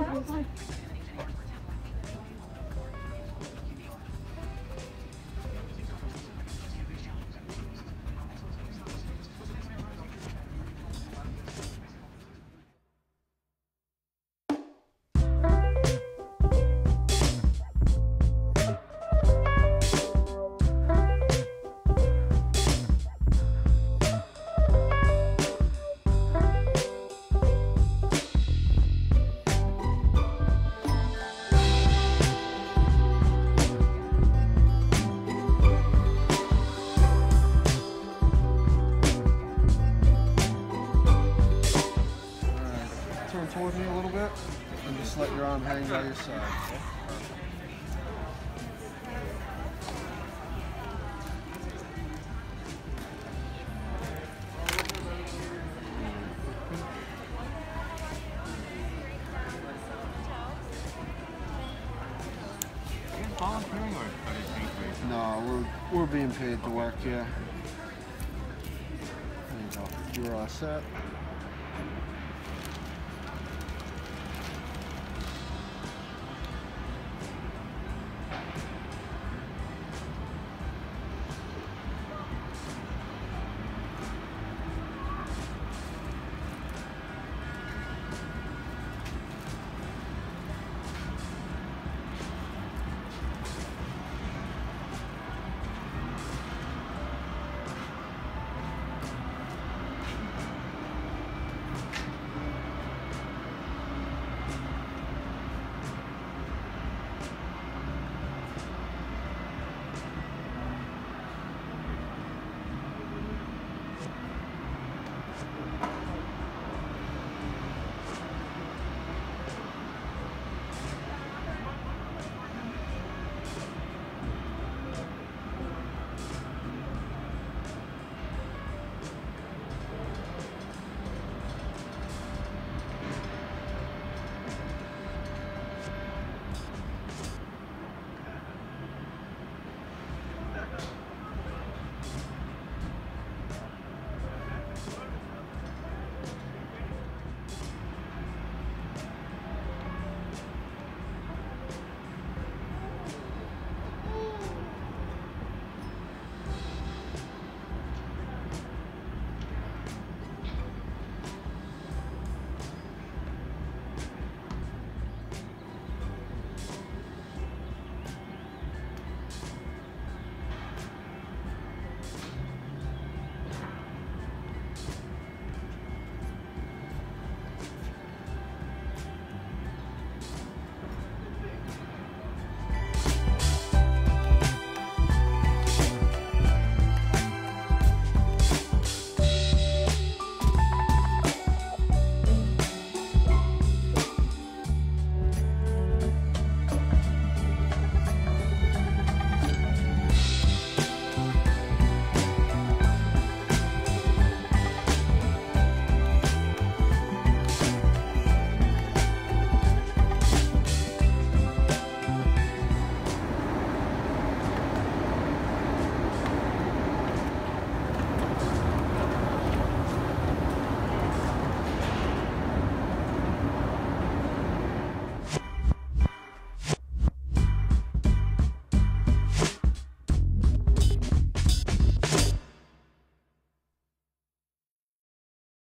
Oh, my God. With me a little bit, and just let your arm hang by your side. No, we're we're being paid to work here. There you go. You're all set.